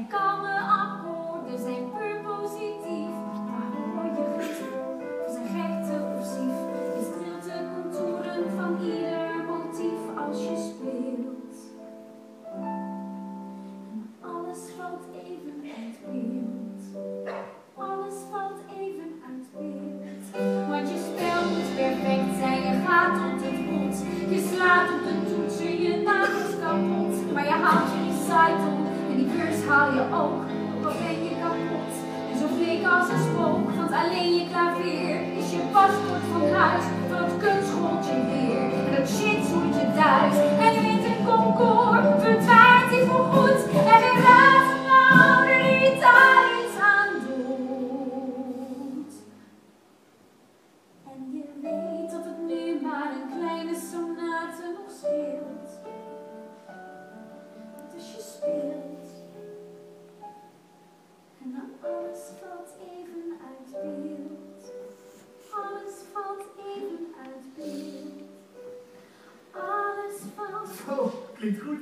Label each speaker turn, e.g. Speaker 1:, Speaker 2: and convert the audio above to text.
Speaker 1: Komen kalme akkoorden zijn je oog, wat ben je kapot. En zo bleek als een spook, want alleen je klavier is je paspoort van huis, van het kunstschooltje weer. En dat shit zoet je thuis, en wint een concours, verdwijnt die voorgoed. En weer raad ouder die daar iets aan doet. En je weet dat het nu maar een kleine sonate nog speelt.
Speaker 2: Klingt gut.